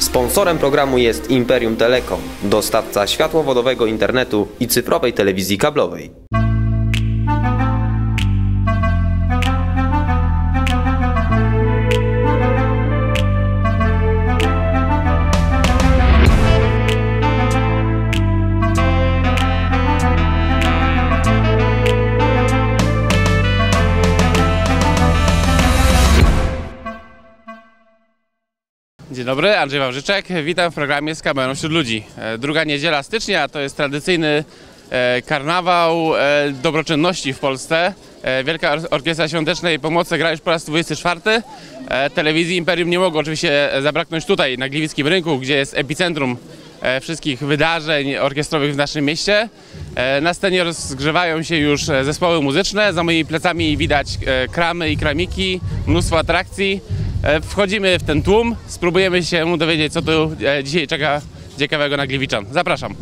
Sponsorem programu jest Imperium Telekom, dostawca światłowodowego internetu i cyfrowej telewizji kablowej. Dzień dobry, Andrzej Wawrzyczek. Witam w programie z kamerą wśród ludzi. E, Druga niedziela stycznia to jest tradycyjny e, karnawał e, dobroczynności w Polsce. Wielka Or- Orkiestra Świątecznej Pomocy gra już po raz 24. E, Telewizji Imperium nie mogło oczywiście zabraknąć tutaj, na Gliwickim Rynku, gdzie jest epicentrum wszystkich wydarzeń orkiestrowych w naszym mieście. Na scenie rozgrzewają się już zespoły muzyczne. Za moimi plecami widać kramy i kramiki, mnóstwo atrakcji. E, Wchodzimy w ten tłum, spróbujemy się dowiedzieć, co tu e, dzisiaj czeka ciekawego na Gliwiczan. Zapraszam.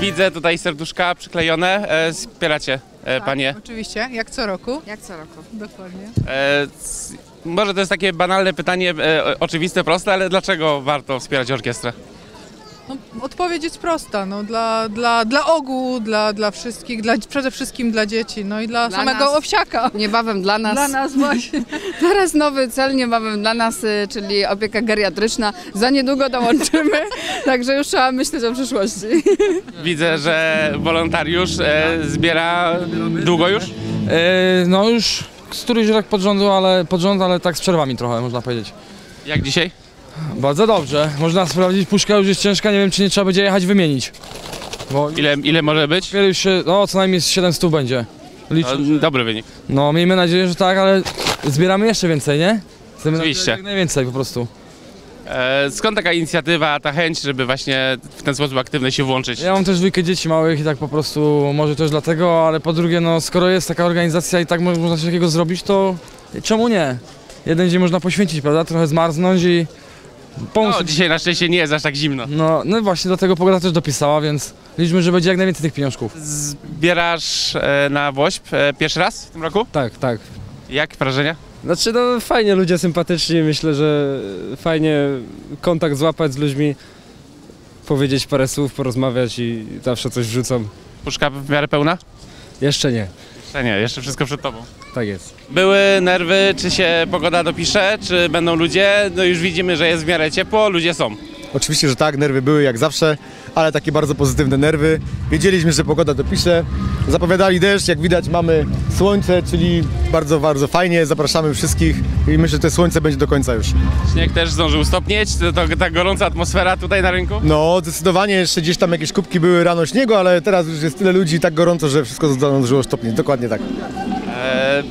Widzę tutaj serduszka przyklejone. E, Wspieracie e, panie. Oczywiście, jak co roku. Jak co roku. Dokładnie. E, c- Może to jest takie banalne pytanie, e, oczywiste, proste, ale dlaczego warto wspierać orkiestrę? No, odpowiedź jest prosta, no, dla, dla, dla ogółu, dla, dla wszystkich, dla, przede wszystkim dla dzieci, no i dla, Dla samego nas. owsiaka. Niebawem dla nas. Dla nas właśnie. Teraz nowy cel niebawem dla nas, y, czyli opieka geriatryczna. Za niedługo dołączymy, także już trzeba myśleć o przyszłości. Widzę, że wolontariusz e, zbiera długo już. E, no już któryś rok pod rządu, ale pod rząd, ale tak z przerwami trochę można powiedzieć. Jak dzisiaj? Bardzo dobrze. Można sprawdzić, puszka już jest ciężka, nie wiem czy nie trzeba będzie jechać wymienić. Bo Ile, ile może być? się, no co najmniej z 700 będzie. Liczę. No, dobry wynik. No miejmy nadzieję, że tak, ale zbieramy jeszcze więcej, nie? Chcemy Oczywiście. Jak najwięcej po prostu. E, skąd taka inicjatywa, ta chęć, żeby właśnie w ten sposób aktywny się włączyć? Ja mam też dwójkę dzieci małych i tak po prostu może też dlatego, ale po drugie no skoro jest taka organizacja i tak mo- można coś takiego zrobić, to czemu nie? Jeden dzień można poświęcić, prawda? Trochę zmarznąć i pomóc. No, dzisiaj na szczęście nie jest aż tak zimno. No, no właśnie dlatego pogoda też dopisała, więc liczmy, że będzie jak najwięcej tych pieniążków. Zbierasz e, na WOŚP e, pierwszy raz w tym roku? Tak, tak. Jak wrażenia? Znaczy no fajnie, ludzie sympatyczni, myślę, że fajnie kontakt złapać z ludźmi, powiedzieć parę słów, porozmawiać i zawsze coś wrzucą. Puszka w miarę pełna? Jeszcze nie, Jeszcze nie, jeszcze wszystko przed tobą. tak jest. Były nerwy, czy się pogoda dopisze, czy będą ludzie? No już widzimy, że jest w miarę ciepło, ludzie są. Oczywiście, że tak, nerwy były jak zawsze, ale takie bardzo pozytywne nerwy. Wiedzieliśmy, że pogoda dopisze. Zapowiadali deszcz, jak widać mamy słońce, czyli bardzo, bardzo fajnie. Zapraszamy wszystkich i myślę, że to słońce będzie do końca już. Śnieg też zdążył stopnieć, to, to ta gorąca atmosfera tutaj na rynku. No, zdecydowanie jeszcze gdzieś tam jakieś kubki były rano śniegu, ale teraz już jest tyle ludzi, tak gorąco, że wszystko zdążyło stopnieć. Dokładnie tak. E,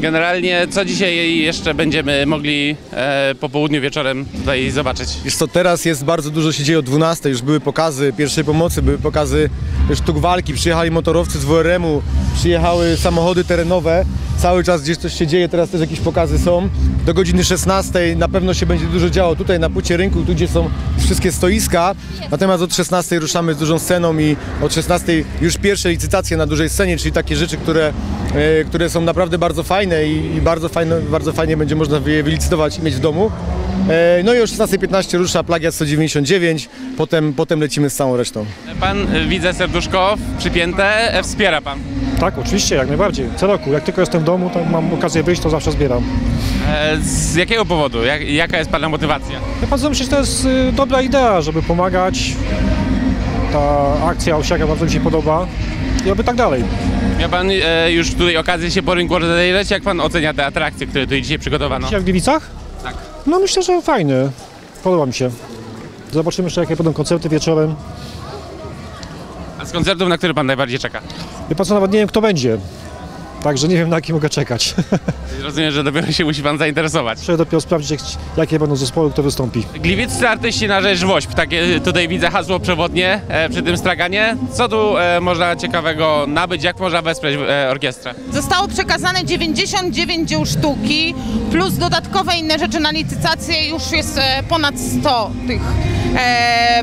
generalnie co dzisiaj jeszcze będziemy mogli e, po południu wieczorem tutaj zobaczyć? Wiesz co, teraz jest bardzo dużo się dzieje o 12, już były pokazy pierwszej pomocy, były pokazy sztuk walki, przyjechali motorowcy z WRM-u, przyjechały samochody terenowe, cały czas gdzieś coś się dzieje, teraz też jakieś pokazy są. Do godziny 16 na pewno się będzie dużo działo tutaj na płycie rynku, tu gdzie są wszystkie stoiska, natomiast od 16 ruszamy z dużą sceną i od 16 już pierwsze licytacje na dużej scenie, czyli takie rzeczy, które, e, które są naprawdę bardzo fajne i, i bardzo, fajne, bardzo fajnie będzie można je wylicytować i mieć w domu. E, No i o 16.15 rusza Plagiat 199, potem, potem lecimy z całą resztą. Pan, e, widzę serduszko przypięte, e, wspiera pan. Tak, oczywiście, jak najbardziej. Co roku, jak tylko jestem w domu, to mam okazję wyjść, to zawsze zbieram. Z jakiego powodu? Jak, jaka jest pana motywacja? Ja bardzo myślę, że to jest y, dobra idea, żeby pomagać. Ta akcja owsiaka bardzo mi się podoba i oby tak dalej. Miał pan e, już tutaj okazję się po rynku rozejrzeć. Jak pan ocenia te atrakcje, które tutaj dzisiaj przygotowano? Dzisiaj w Gliwicach? Tak. No myślę, że fajny. Podoba mi się. Zobaczymy jeszcze, jakie będą koncerty wieczorem. A z koncertów, na który pan najbardziej czeka? Wie pan co, nawet nie wiem, kto będzie. Także nie wiem na jaki mogę czekać. Rozumiem, że dopiero się musi pan zainteresować. Muszę dopiero sprawdzić jak, jakie będą zespoły, kto wystąpi. Gliwiccy artyści na rzecz WOŚP, takie tutaj widzę hasło przewodnie e, przy tym straganie. Co tu e, można ciekawego nabyć, jak można wesprzeć e, orkiestrę? Zostało przekazane 99 dzieł sztuki, plus dodatkowe inne rzeczy na licytację. Już jest e, ponad 100 tych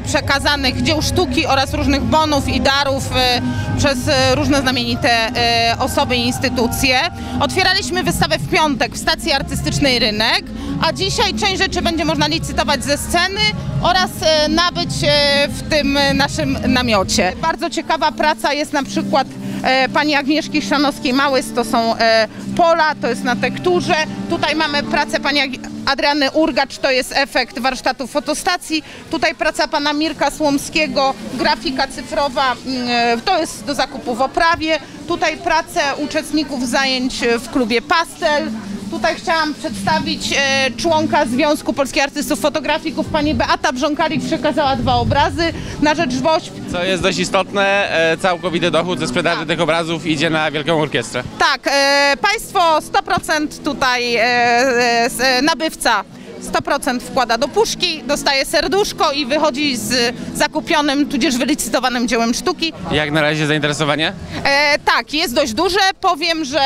przekazanych dzieł sztuki oraz różnych bonów i darów e, przez e, różne znamienite e, osoby i instytucje. Otwieraliśmy wystawę w piątek w stacji artystycznej Rynek, a dzisiaj część rzeczy będzie można licytować ze sceny oraz e, nabyć e, w tym e, naszym namiocie. Bardzo ciekawa praca jest na przykład e, pani Agnieszki Szanowskiej-Małys, to są e, pola, to jest na tekturze. Tutaj mamy pracę pani Adriany Urgacz, to jest efekt warsztatu fotostacji. Tutaj praca pana Mirka Słomskiego, grafika cyfrowa, mm, e, to jest do zakupu w oprawie. Tutaj pracę uczestników zajęć e, w klubie Pastel. Tutaj chciałam przedstawić e, członka Związku Polskich Artystów Fotografików. Pani Beata Brząkalik przekazała dwa obrazy na rzecz WOŚP. Co jest dość istotne, e, całkowity dochód ze sprzedaży tych obrazów idzie na Wielką Orkiestrę. Tak, e, państwo 100% tutaj e, e, e, nabywca 100% wkłada do puszki, dostaje serduszko i wychodzi z zakupionym, tudzież wylicytowanym dziełem sztuki. Jak na razie zainteresowanie? E, tak, jest dość duże. Powiem, że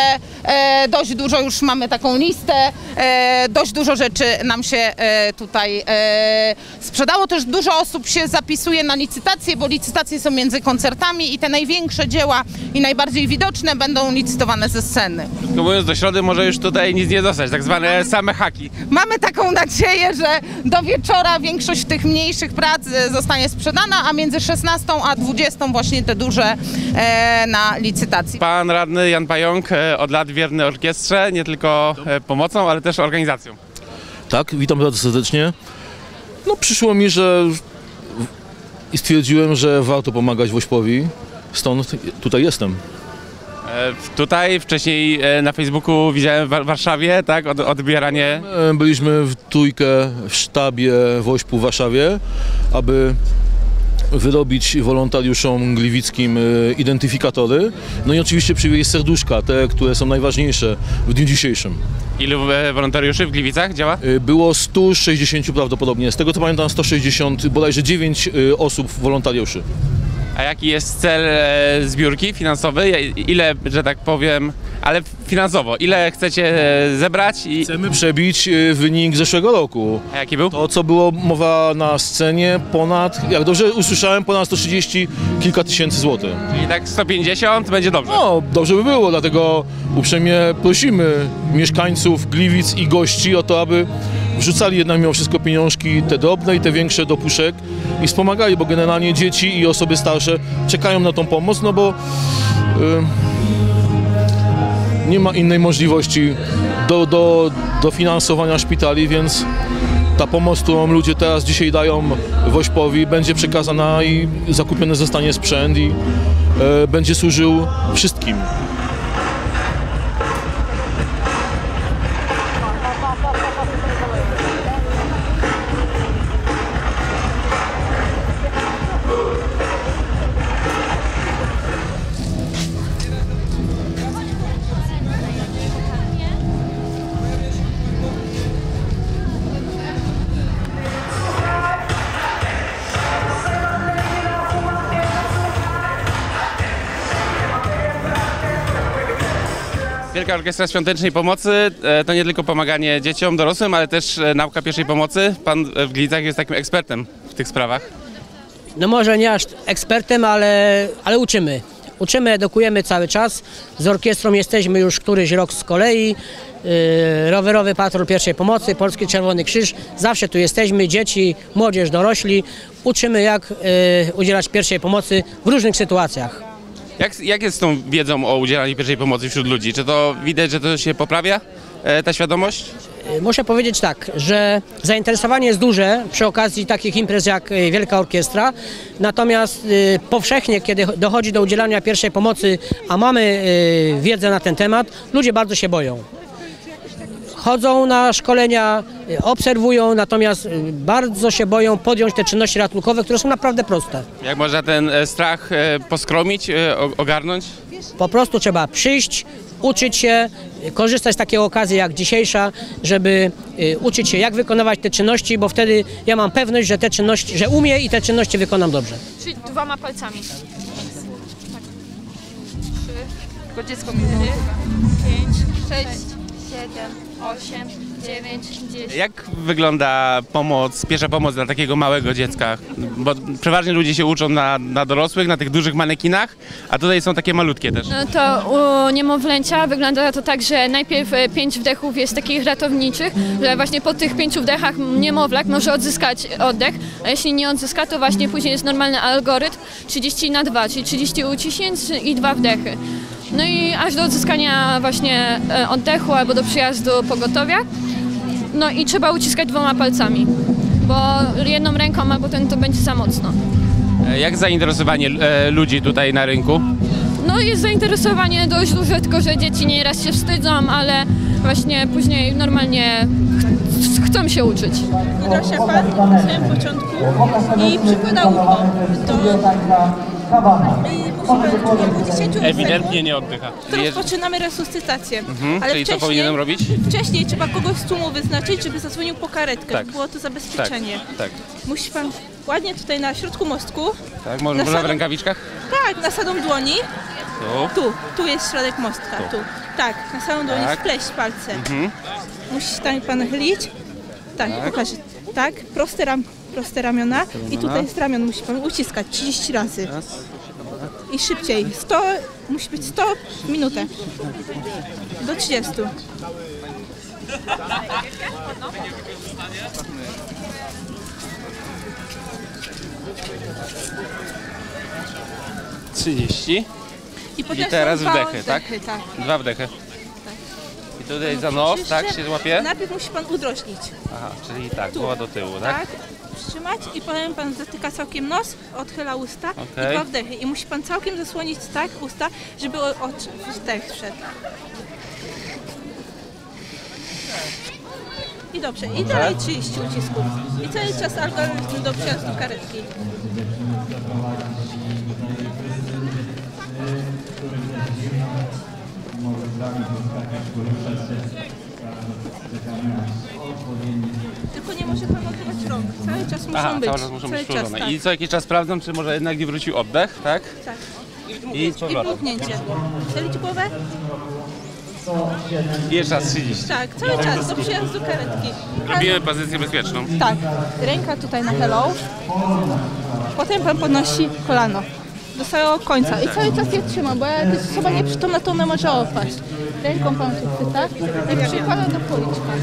e, dość dużo już mamy taką listę. E, dość dużo rzeczy nam się e, tutaj e, sprzedało. Też dużo osób się zapisuje na licytacje, bo licytacje są między koncertami i te największe dzieła i najbardziej widoczne będą licytowane ze sceny. Tylko mówiąc, do środy może już tutaj nic nie zostać, tak zwane same haki. Mamy taką nadzieję, że do wieczora większość tych mniejszych prac e, zostanie sprzedana, a między 16 a 20 właśnie te duże e, na licytacji. Pan radny Jan Pająk e, od lat wierny orkiestrze, nie tylko pomocą, ale też organizacją. Tak, witam bardzo serdecznie. No przyszło mi, że i stwierdziłem, że warto pomagać Wośpowi, stąd tutaj jestem. E, w- Tutaj wcześniej e, na Facebooku widziałem w Wa- Warszawie, tak, od, odbieranie. E, Byliśmy w trójkę w sztabie Wośpu w Warszawie, aby wyrobić wolontariuszom gliwickim identyfikatory. No i oczywiście przywieźć serduszka, te, które są najważniejsze w dniu dzisiejszym. Ilu wolontariuszy w Gliwicach działa? Było 160 prawdopodobnie, z tego co pamiętam 160, bodajże 9 e, osób wolontariuszy. A jaki jest cel e, zbiórki finansowej? Ile, że tak powiem, ale finansowo, ile chcecie e, zebrać i Chcemy przebić e, wynik zeszłego roku. a jaki był? To, co było mowa na scenie, ponad, jak dobrze usłyszałem, ponad 130 kilka tysięcy złotych. Czyli tak 150 będzie dobrze. No, dobrze by było, dlatego uprzejmie prosimy mieszkańców Gliwic i gości o to, aby wrzucali jednak mimo wszystko pieniążki, te drobne i te większe do puszek i wspomagali, bo generalnie dzieci i osoby starsze czekają na tą pomoc, no bo y, nie ma innej możliwości do, do, do finansowania szpitali, więc ta pomoc, którą ludzie teraz dzisiaj dają Wośpowi, będzie przekazana i zakupiony zostanie sprzęt i e, będzie służył wszystkim. Wielka Orkiestra Świątecznej Pomocy e, to nie tylko pomaganie dzieciom, dorosłym, ale też e, nauka pierwszej pomocy. Pan e, w Gliwicach jest takim ekspertem w tych sprawach. No może nie aż ekspertem, ale, ale uczymy. Uczymy, edukujemy cały czas. Z orkiestrą jesteśmy już któryś rok z kolei. Rowerowy Patrol Pierwszej Pomocy, Polski Czerwony Krzyż. Zawsze tu jesteśmy, dzieci, młodzież, dorośli. Uczymy jak udzielać pierwszej pomocy w różnych sytuacjach. Jak, jak jest z tą wiedzą o udzielaniu pierwszej pomocy wśród ludzi? Czy to widać, że to się poprawia, e, ta świadomość? Yy, Muszę powiedzieć tak, że zainteresowanie jest duże przy okazji takich imprez jak yy, Wielka Orkiestra, natomiast yy, powszechnie, kiedy dochodzi do udzielania pierwszej pomocy, a mamy wiedzę na ten temat, ludzie bardzo się boją. Chodzą na szkolenia, yy, obserwują, natomiast yy, bardzo się boją podjąć te czynności ratunkowe, które są naprawdę proste. Jak można ten e, strach e, poskromić, e, ogarnąć? Po prostu trzeba przyjść, uczyć się, korzystać z takiej okazji jak dzisiejsza, żeby y, uczyć się jak wykonywać te czynności, bo wtedy ja mam pewność, że te czynności, że umiem i te czynności wykonam dobrze. Czyli dwoma palcami. Tak. Trzy. Tylko dziecko mi Pięć, sześć, siedem, osiem, dziewięć, dziesięć. Jak wygląda pomoc, pierwsza pomoc dla takiego małego dziecka? Bo przeważnie ludzie się uczą na, na dorosłych, na tych dużych manekinach, a tutaj są takie malutkie też. No to u niemowlęcia wygląda to tak, że najpierw e, pięć wdechów jest takich ratowniczych, że właśnie po tych pięciu wdechach niemowlak może odzyskać oddech, a jeśli nie odzyska, to właśnie później jest normalny algorytm 30 na 2, czyli 30 uciśnięć i dwa wdechy. No i aż do odzyskania właśnie e, oddechu albo do przyjazdu pogotowia. No i trzeba uciskać dwoma palcami, bo jedną ręką albo ten to będzie za mocno. E, Jak zainteresowanie e, ludzi tutaj na rynku? No jest zainteresowanie dość duże, tylko że dzieci nieraz się wstydzą, ale właśnie później normalnie ch- chcą się uczyć. Uda się pan na samym początku i przykłada ucho do... 10 Ewidentnie nie oddycha. To rozpoczynamy resuscytację. Mhm, Ale czyli co wcześniej, powinienem robić? Wcześniej trzeba kogoś z tłumu wyznaczyć, żeby zadzwonił po karetkę. Tak. Było to zabezpieczenie. Tak, Musi pan ładnie tutaj na środku mostku, tak. Może Na można w rękawiczkach? tak, na samą dłoni, Tu. tu, tu jest środek mostka, tu. Tak, na samą dłoni Tak. wpleść palce. Mhm. Musi tam pan chylić. Tak, Tak. pokażę. Tak, proste, ram, proste ramiona. I tutaj z ramion musi pan uciskać 30 razy. I szybciej. 100, musi być 100 w minutę. Do 30. Trzydzieści. I, I teraz dwa wdechy, tak? tak? Dwa wdechy. Tutaj za nos, tak się złapie? Najpierw musi pan udrośnić. Aha, czyli tak, Tu. głowa do tyłu, tak? Tak, przytrzymać i potem pan zatyka całkiem nos, odchyla usta Okej. i dwa wdechy. I musi pan całkiem zasłonić tak usta, żeby wdech wszedł. I dobrze, i dalej 30 ucisków. I cały czas algorytm do przejazdu karetki. Tylko nie może pan odrywać rąk. Cały czas muszą Aha, być. cały czas muszą być czas, tak. I co jakiś czas sprawdzam, czy może jednak nie wrócił oddech, tak? Tak. I z I powrotem. głowę? I jeszcze raz 30. Tak, cały czas do przyjazdu karetki. Robimy pozycję bezpieczną. Tak, ręka tutaj na hello. Potem pan podnosi kolano do samego końca i cały czas je trzyma, bo jak jest osoba nieprzytomna, to ona może opaść. Ręką pan chwyta i przykłada do policzka.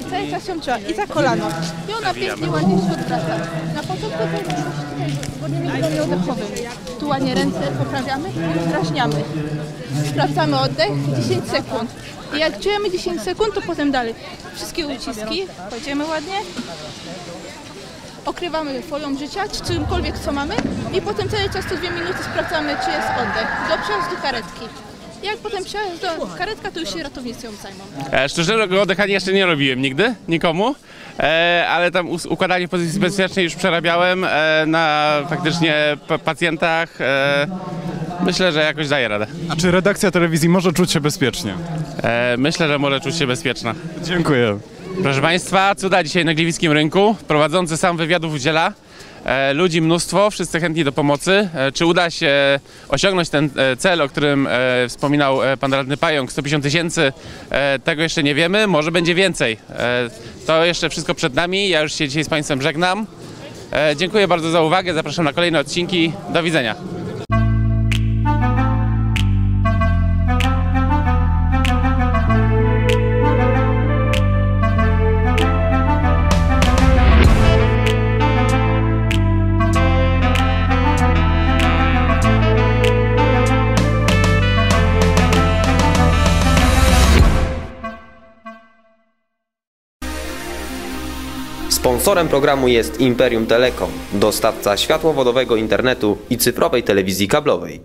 I cały czas ją trzyma i za kolano. I ona pięknie ładnie się odwraca. Na początku to jest tutaj wydarzeniu oddechowym. Tu ładnie ręce poprawiamy i uzdrażniamy. Sprawdzamy oddech 10 sekund. I jak czujemy 10 sekund, to potem dalej. Wszystkie uciski, kładziemy ładnie. Okrywamy folią życia, czy czymkolwiek co mamy i potem cały czas co dwie minuty sprawdzamy, czy jest oddech. Do karetki. Jak potem przejazd do karetka, to już się ratownicy ją zajmą. E, Szczerego oddychania jeszcze nie robiłem nigdy, nikomu, e, ale tam układanie pozycji bezpiecznej już przerabiałem e, na faktycznie pa- pacjentach. E, myślę, że jakoś daje radę. A czy redakcja telewizji może czuć się bezpiecznie? E, myślę, że może czuć się bezpieczna. Dziękuję. Proszę Państwa, cuda dzisiaj na Gliwickim Rynku. Prowadzący sam wywiadów udziela. E, ludzi mnóstwo, wszyscy chętni do pomocy. E, czy uda się osiągnąć ten e, cel, o którym wspominał pan radny Pająk, 150 tysięcy, tego jeszcze nie wiemy, może będzie więcej. To jeszcze wszystko przed nami, ja już się dzisiaj z Państwem żegnam. Dziękuję bardzo za uwagę, zapraszam na kolejne odcinki. Do widzenia. Sponsorem programu jest Imperium Telekom, dostawca światłowodowego internetu i cyfrowej telewizji kablowej.